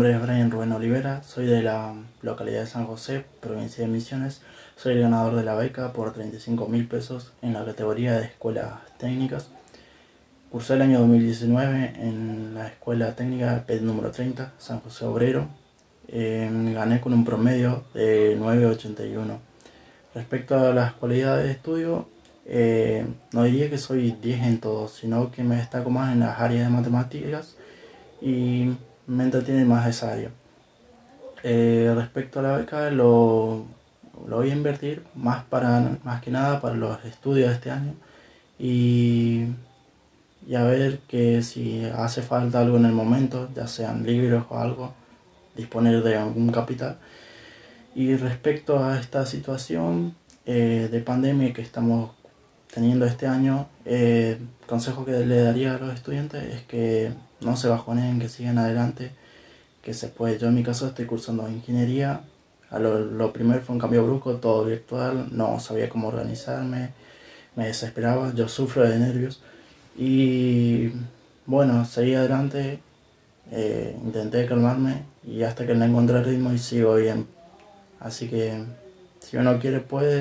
nombre es Brian Rubén Olivera, soy de la localidad de San José, provincia de Misiones. Soy el ganador de la beca por 35 mil pesos en la categoría de escuelas técnicas. Cursé el año 2019 en la escuela técnica PED número 30, San José Obrero. Eh, gané con un promedio de 981. Respecto a las cualidades de estudio, eh, no diría que soy 10 en todo, sino que me destaco más en las áreas de matemáticas y me entretiene más esa área. Eh, respecto a la beca, lo, lo, voy a invertir más, para, más que nada para los estudios de este año y, y a ver que si hace falta algo en el momento, ya sean libros o algo, disponer de algún capital. Y respecto a esta situación eh, de pandemia que estamos teniendo este año, eh, consejo que le daría a los estudiantes es que no se bajonen, que sigan adelante, que se puede. Yo en mi caso estoy cursando ingeniería. A lo, lo, primero fue un cambio brusco, todo virtual, no sabía cómo organizarme, me desesperaba, yo sufro de nervios. Y bueno, seguí adelante, eh, intenté calmarme y hasta que le encontré el ritmo y sigo bien. Así que si uno quiere puede.